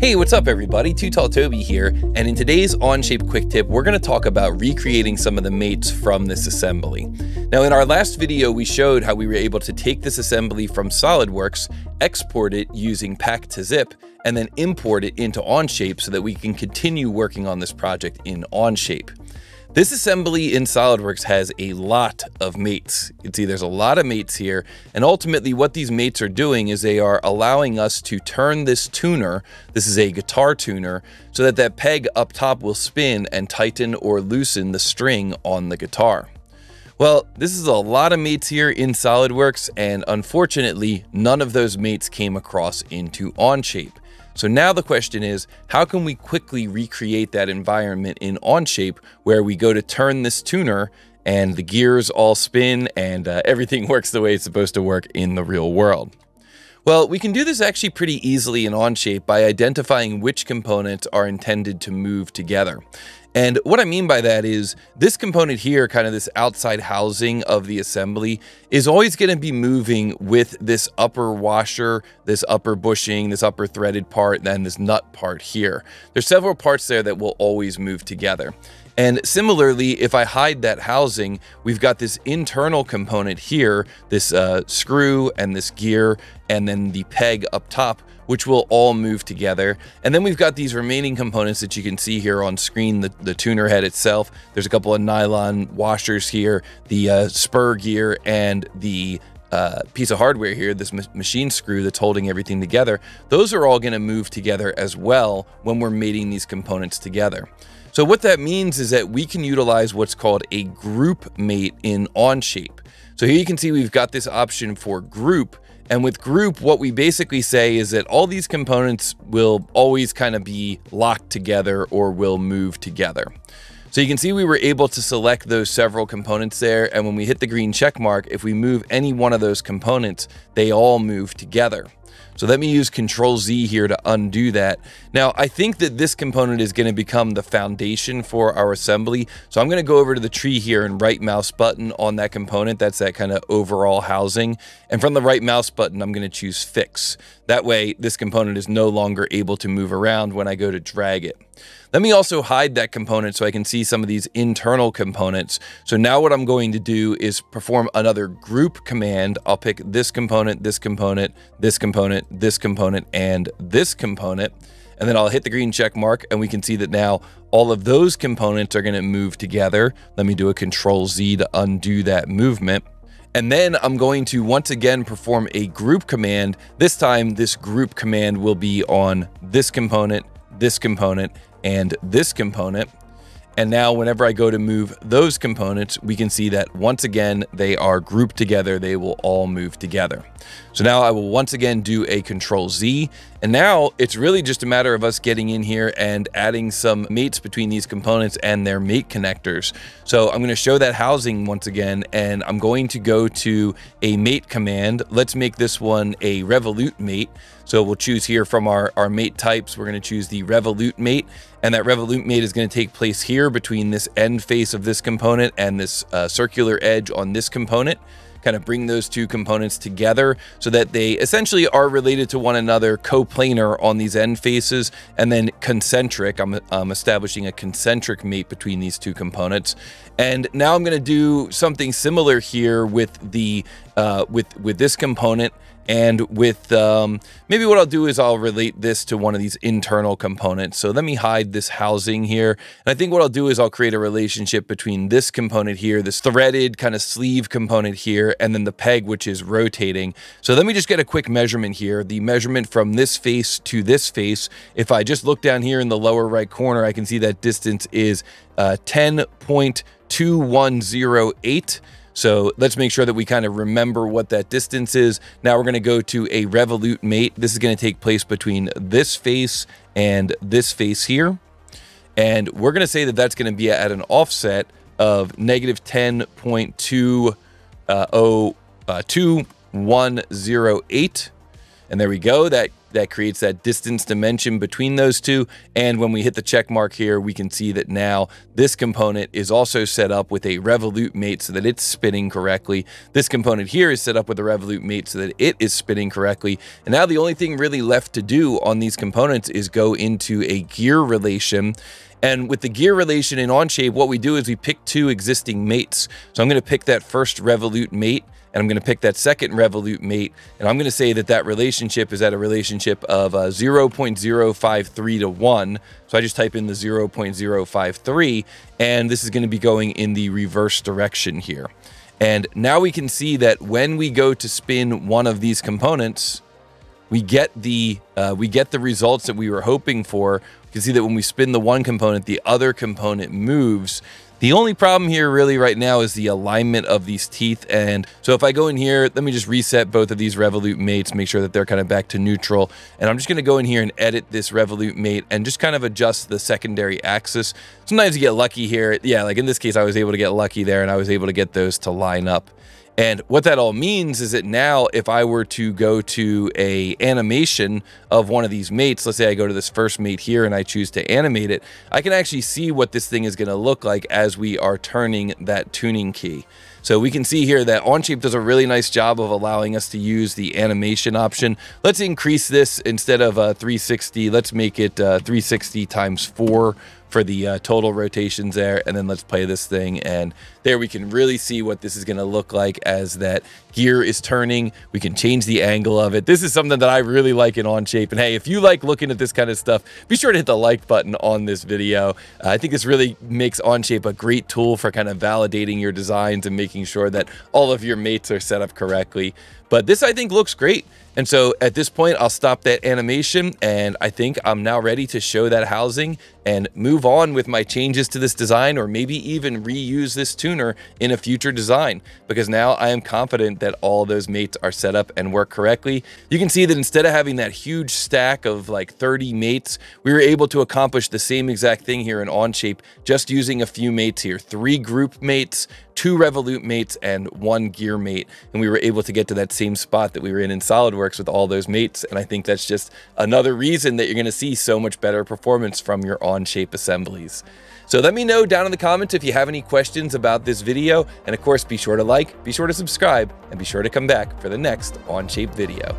Hey, what's up everybody? Too Tall Toby here, and in today's Onshape Quick Tip, we're going to talk about recreating some of the mates from this assembly. Now in our last video, we showed how we were able to take this assembly from SolidWorks, export it using Pack to Zip, and then import it into Onshape so that we can continue working on this project in Onshape. This assembly in SOLIDWORKS has a lot of mates. You can see there's a lot of mates here, and ultimately what these mates are doing is they are allowing us to turn this tuner, this is a guitar tuner, so that that peg up top will spin and tighten or loosen the string on the guitar. Well, this is a lot of mates here in SOLIDWORKS, and unfortunately, none of those mates came across into Onshape. So now the question is, how can we quickly recreate that environment in Onshape where we go to turn this tuner and the gears all spin and uh, everything works the way it's supposed to work in the real world? Well, we can do this actually pretty easily in Onshape by identifying which components are intended to move together. And what I mean by that is this component here, kind of this outside housing of the assembly, is always going to be moving with this upper washer, this upper bushing, this upper threaded part, and then this nut part here. There's several parts there that will always move together. And similarly, if I hide that housing, we've got this internal component here, this uh, screw and this gear, and then the peg up top, which will all move together. And then we've got these remaining components that you can see here on screen, the, the tuner head itself. There's a couple of nylon washers here, the uh, spur gear, and the uh, piece of hardware here, this machine screw that's holding everything together, those are all going to move together as well when we're mating these components together. So what that means is that we can utilize what's called a group mate in Onshape. So here you can see we've got this option for group. And with group, what we basically say is that all these components will always kind of be locked together or will move together. So you can see we were able to select those several components there. And when we hit the green check mark, if we move any one of those components, they all move together. So let me use Control Z here to undo that. Now, I think that this component is going to become the foundation for our assembly. So I'm going to go over to the tree here and right mouse button on that component. That's that kind of overall housing. And from the right mouse button, I'm going to choose Fix. That way, this component is no longer able to move around when I go to drag it. Let me also hide that component so I can see some of these internal components. So now what I'm going to do is perform another group command. I'll pick this component, this component, this component, this component, and this component. And then I'll hit the green check mark and we can see that now all of those components are going to move together. Let me do a control Z to undo that movement. And then I'm going to once again perform a group command. This time, this group command will be on this component, this component, and this component. And now whenever I go to move those components, we can see that once again, they are grouped together. They will all move together. So now I will once again do a control Z. And now it's really just a matter of us getting in here and adding some mates between these components and their mate connectors. So I'm going to show that housing once again, and I'm going to go to a mate command. Let's make this one a revolute mate. So we'll choose here from our, our mate types, we're going to choose the revolute mate. And that revolute mate is going to take place here between this end face of this component and this uh, circular edge on this component kind of bring those two components together so that they essentially are related to one another, coplanar on these end faces, and then concentric. I'm, I'm establishing a concentric mate between these two components. And now I'm going to do something similar here with the uh, with with this component and with um, maybe what I'll do is I'll relate this to one of these internal components. So let me hide this housing here. And I think what I'll do is I'll create a relationship between this component here, this threaded kind of sleeve component here, and then the peg, which is rotating. So let me just get a quick measurement here. The measurement from this face to this face, if I just look down here in the lower right corner, I can see that distance is uh, 10.2108. So let's make sure that we kind of remember what that distance is. Now we're going to go to a revolute mate. This is going to take place between this face and this face here. And we're going to say that that's going to be at an offset of negative 10.2 uh, uh, 2108. And there we go. That that creates that distance dimension between those two. And when we hit the check mark here, we can see that now this component is also set up with a revolute mate so that it's spinning correctly. This component here is set up with a revolute mate so that it is spinning correctly. And now the only thing really left to do on these components is go into a gear relation and with the gear relation in Onshape, what we do is we pick two existing mates. So I'm going to pick that first Revolute mate and I'm going to pick that second Revolute mate, and I'm going to say that that relationship is at a relationship of uh, 0.053 to 1. So I just type in the 0.053, and this is going to be going in the reverse direction here. And now we can see that when we go to spin one of these components, we get the uh, we get the results that we were hoping for. You can see that when we spin the one component, the other component moves. The only problem here really right now is the alignment of these teeth. And so if I go in here, let me just reset both of these Revolute mates, make sure that they're kind of back to neutral. And I'm just going to go in here and edit this Revolute mate and just kind of adjust the secondary axis. Sometimes you get lucky here. Yeah, like in this case, I was able to get lucky there and I was able to get those to line up. And what that all means is that now if I were to go to a animation of one of these mates, let's say I go to this first mate here and I choose to animate it, I can actually see what this thing is going to look like as we are turning that tuning key. So we can see here that Onshape does a really nice job of allowing us to use the animation option. Let's increase this instead of uh, 360. Let's make it uh, 360 times four for the uh, total rotations there. And then let's play this thing. And there we can really see what this is going to look like as that gear is turning. We can change the angle of it. This is something that I really like in Onshape. And hey, if you like looking at this kind of stuff, be sure to hit the like button on this video. Uh, I think this really makes Onshape a great tool for kind of validating your designs and making sure that all of your mates are set up correctly. But this, I think, looks great. And so at this point, I'll stop that animation and I think I'm now ready to show that housing and move on with my changes to this design or maybe even reuse this tuner in a future design because now I am confident that all those mates are set up and work correctly. You can see that instead of having that huge stack of like 30 mates, we were able to accomplish the same exact thing here in Onshape just using a few mates here, three group mates, two Revolute mates, and one gear mate. And we were able to get to that same spot that we were in in SolidWorks with all those mates. And I think that's just another reason that you're going to see so much better performance from your Onshape assemblies. So let me know down in the comments if you have any questions about this video. And of course, be sure to like, be sure to subscribe, and be sure to come back for the next Onshape video.